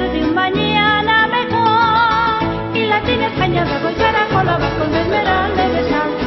soñar de un mañana mejor. Y la tienes cañada con cara colada con esmeralda de sal.